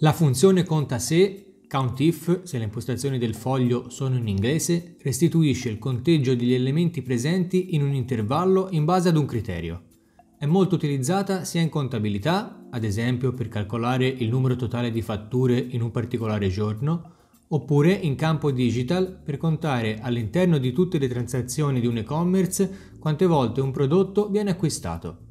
La funzione conta se, countif, se le impostazioni del foglio sono in inglese, restituisce il conteggio degli elementi presenti in un intervallo in base ad un criterio. È molto utilizzata sia in contabilità, ad esempio per calcolare il numero totale di fatture in un particolare giorno, oppure in campo digital per contare all'interno di tutte le transazioni di un e-commerce quante volte un prodotto viene acquistato.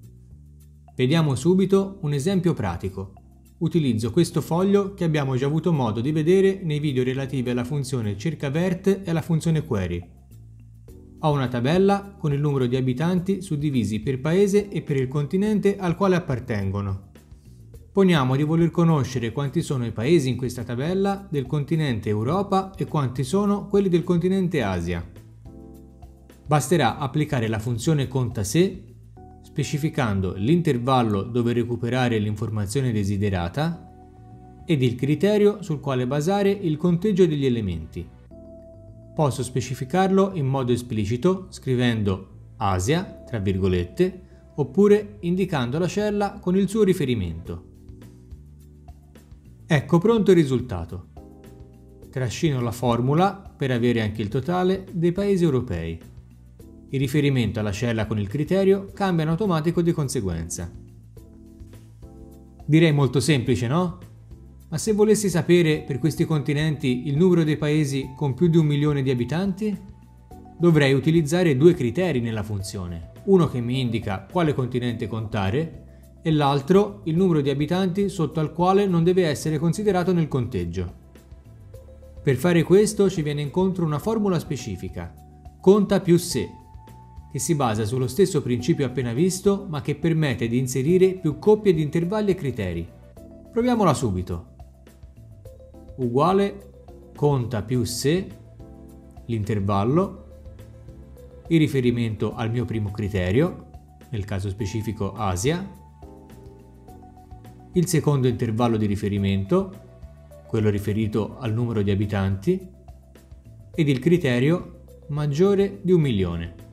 Vediamo subito un esempio pratico. Utilizzo questo foglio che abbiamo già avuto modo di vedere nei video relativi alla funzione cercavert e alla funzione query. Ho una tabella con il numero di abitanti suddivisi per paese e per il continente al quale appartengono. Poniamo di voler conoscere quanti sono i paesi in questa tabella del continente Europa e quanti sono quelli del continente Asia. Basterà applicare la funzione conta se specificando l'intervallo dove recuperare l'informazione desiderata ed il criterio sul quale basare il conteggio degli elementi. Posso specificarlo in modo esplicito scrivendo Asia, tra virgolette, oppure indicando la cella con il suo riferimento. Ecco pronto il risultato. Trascino la formula per avere anche il totale dei paesi europei. Il riferimento alla cella con il criterio cambia in automatico di conseguenza. Direi molto semplice, no? Ma se volessi sapere per questi continenti il numero dei paesi con più di un milione di abitanti? Dovrei utilizzare due criteri nella funzione, uno che mi indica quale continente contare e l'altro il numero di abitanti sotto al quale non deve essere considerato nel conteggio. Per fare questo ci viene incontro una formula specifica, conta più se, che si basa sullo stesso principio appena visto ma che permette di inserire più coppie di intervalli e criteri. Proviamola subito. Uguale conta più se l'intervallo, il riferimento al mio primo criterio, nel caso specifico Asia, il secondo intervallo di riferimento, quello riferito al numero di abitanti, ed il criterio maggiore di un milione.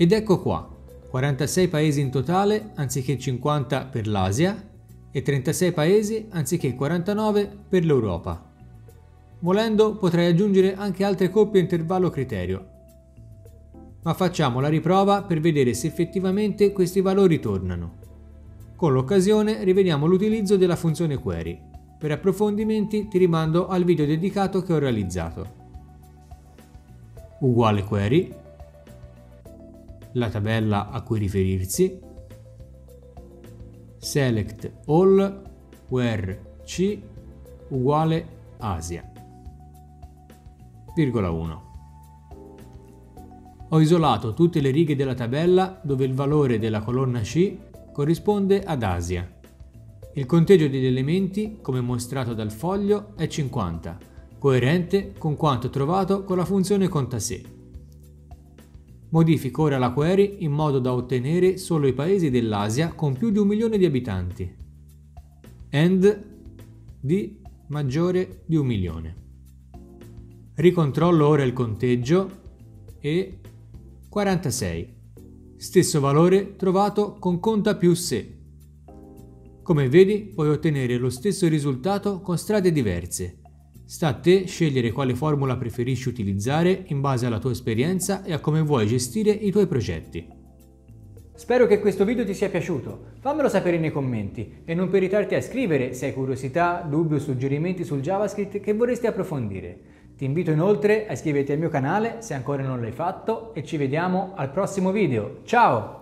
Ed ecco qua, 46 paesi in totale anziché 50 per l'Asia e 36 paesi anziché 49 per l'Europa. Volendo potrei aggiungere anche altre coppie a intervallo criterio. Ma facciamo la riprova per vedere se effettivamente questi valori tornano. Con l'occasione rivediamo l'utilizzo della funzione query. Per approfondimenti ti rimando al video dedicato che ho realizzato. Uguale query la tabella a cui riferirsi, select all where c uguale Asia, virgola 1. Ho isolato tutte le righe della tabella dove il valore della colonna C corrisponde ad Asia. Il conteggio degli elementi, come mostrato dal foglio, è 50, coerente con quanto trovato con la funzione conta se. Modifico ora la query in modo da ottenere solo i paesi dell'Asia con più di un milione di abitanti. End di maggiore di un milione. Ricontrollo ora il conteggio e 46. Stesso valore trovato con conta più se. Come vedi puoi ottenere lo stesso risultato con strade diverse Sta a te scegliere quale formula preferisci utilizzare in base alla tua esperienza e a come vuoi gestire i tuoi progetti. Spero che questo video ti sia piaciuto, fammelo sapere nei commenti e non peritarti a scrivere se hai curiosità, dubbi o suggerimenti sul JavaScript che vorresti approfondire. Ti invito inoltre a iscriverti al mio canale se ancora non l'hai fatto e ci vediamo al prossimo video. Ciao!